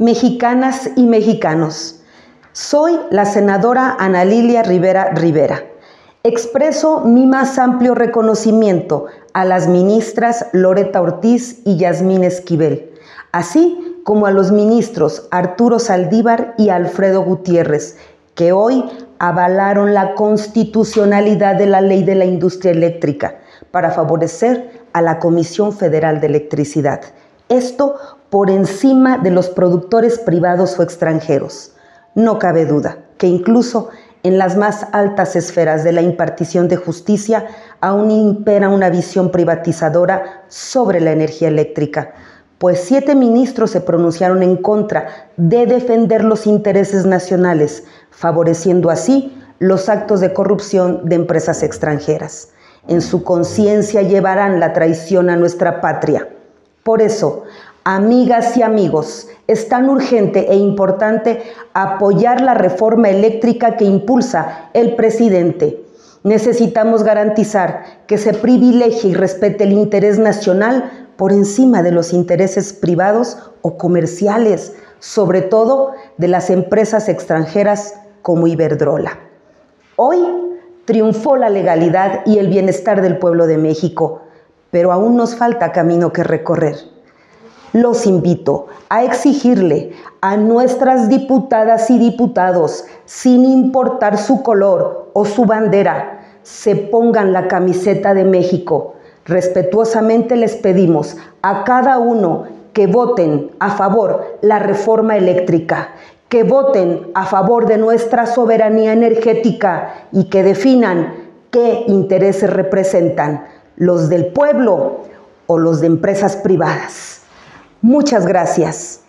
mexicanas y mexicanos. Soy la senadora Ana Lilia Rivera Rivera. Expreso mi más amplio reconocimiento a las ministras Loreta Ortiz y Yasmín Esquivel, así como a los ministros Arturo Saldívar y Alfredo Gutiérrez, que hoy avalaron la constitucionalidad de la ley de la industria eléctrica para favorecer a la Comisión Federal de Electricidad. Esto por encima de los productores privados o extranjeros. No cabe duda que incluso en las más altas esferas de la impartición de justicia aún impera una visión privatizadora sobre la energía eléctrica, pues siete ministros se pronunciaron en contra de defender los intereses nacionales, favoreciendo así los actos de corrupción de empresas extranjeras. En su conciencia llevarán la traición a nuestra patria. Por eso, Amigas y amigos, es tan urgente e importante apoyar la reforma eléctrica que impulsa el presidente. Necesitamos garantizar que se privilegie y respete el interés nacional por encima de los intereses privados o comerciales, sobre todo de las empresas extranjeras como Iberdrola. Hoy triunfó la legalidad y el bienestar del pueblo de México, pero aún nos falta camino que recorrer. Los invito a exigirle a nuestras diputadas y diputados, sin importar su color o su bandera, se pongan la camiseta de México. Respetuosamente les pedimos a cada uno que voten a favor la reforma eléctrica, que voten a favor de nuestra soberanía energética y que definan qué intereses representan, los del pueblo o los de empresas privadas. Muchas gracias.